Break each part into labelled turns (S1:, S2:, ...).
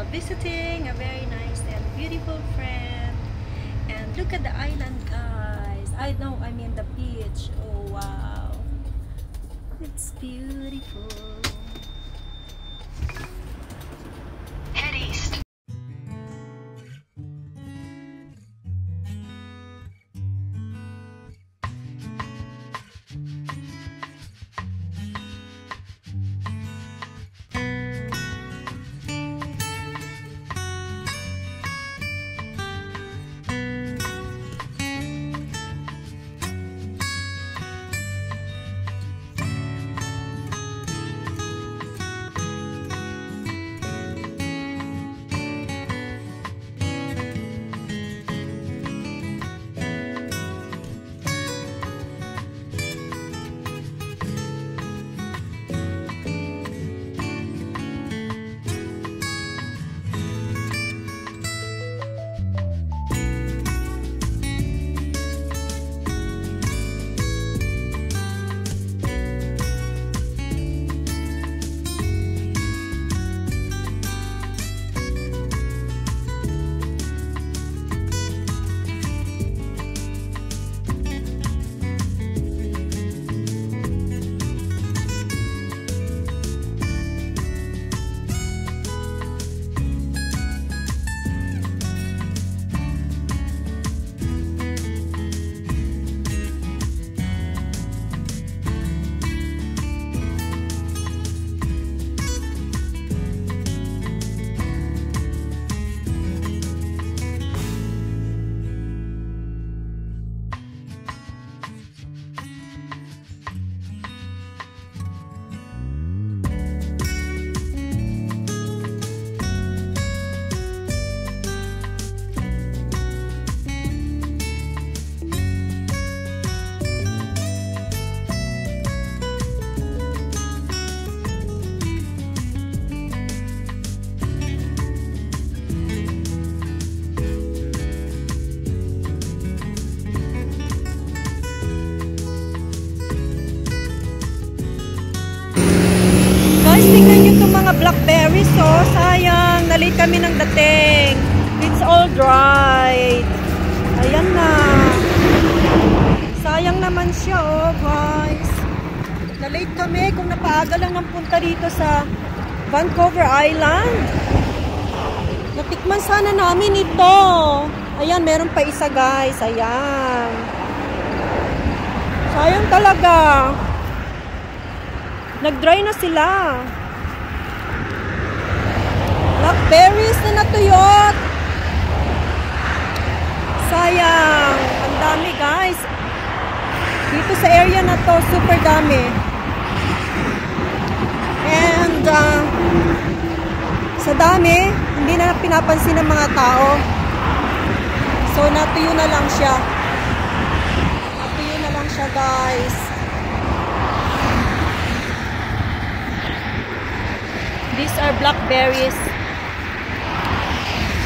S1: uh, visiting a very nice and beautiful friend. And look at the island, guys. I know, I mean the beach. Oh, wow. It's beautiful. Blackberries, oh. Sayang, nalate kami ng dating. It's all dried. Ayan na. Sayang naman siya, oh, guys. Nalate kami kung napaaga lang ng punta dito sa Vancouver Island. Natikman sana namin ito. Ayan, meron pa isa, guys. Ayan. Sayang talaga. Nag-dry na sila. Blackberries na natuyot. Sayang. Ang dami guys. Dito sa area na to, super dami. And uh, sa dami, hindi na pinapansin ng mga tao. So natuyo na lang siya. Natuyo na lang siya guys. These are blackberries.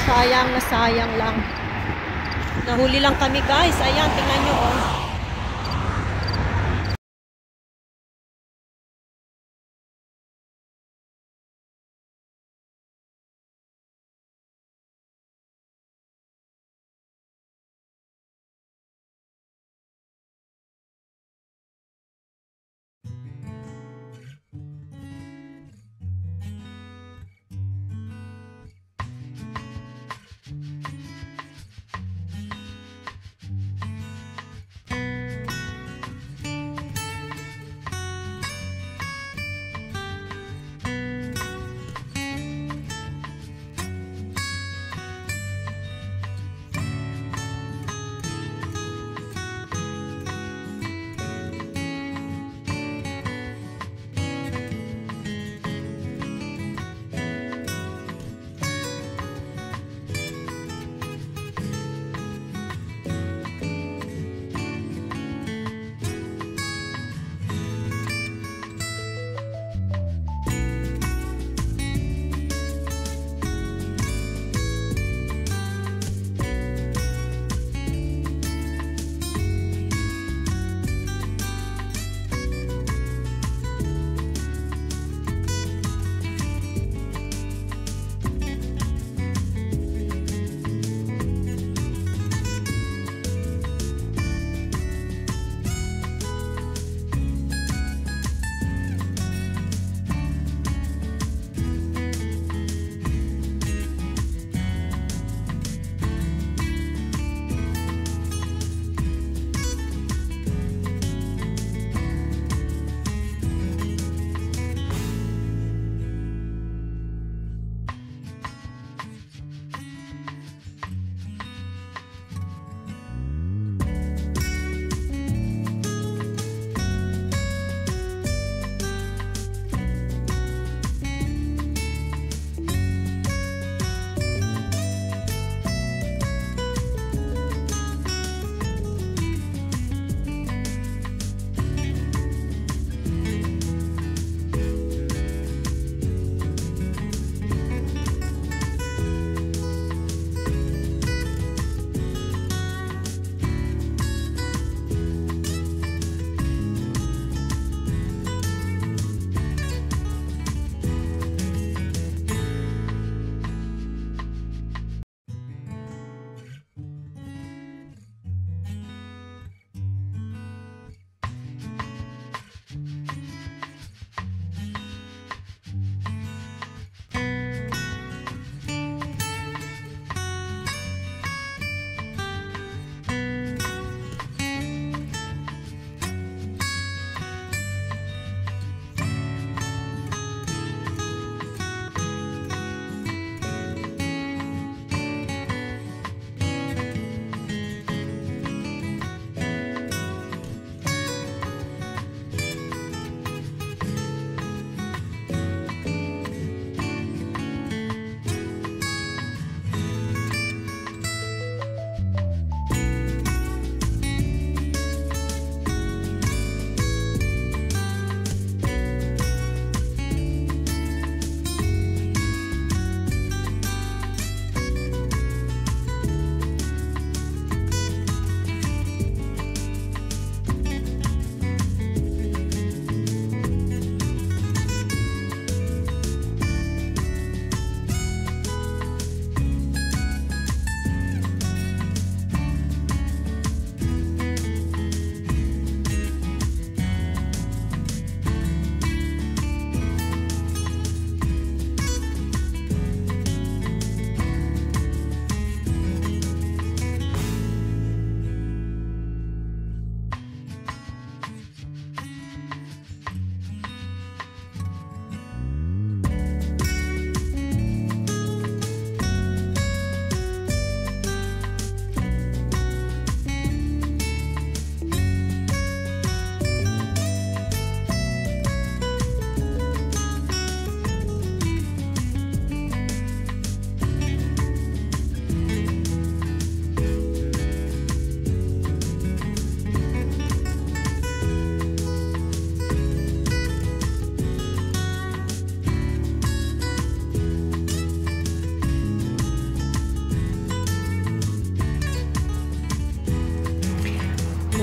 S1: Sayang na sayang lang. Nahuli lang kami guys. Ayan, tingnan nyo oh.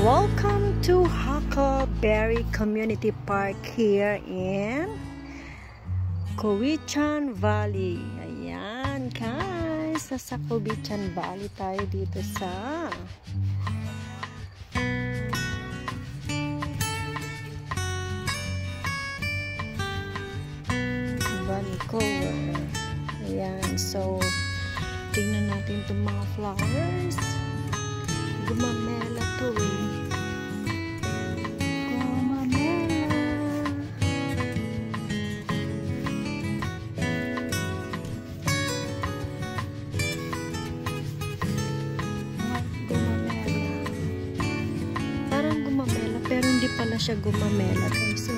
S1: Welcome to Huckleberry Community Park here in Cowichan Valley. Ayan, guys. Nasa Cowichan Valley tayo dito sa Vancouver. Ayan, so tingnan natin itong mga flowers. Gumamela to eh. Gumamela. Gumamela. Parang gumamela pero hindi pala siya gumamela guys. So,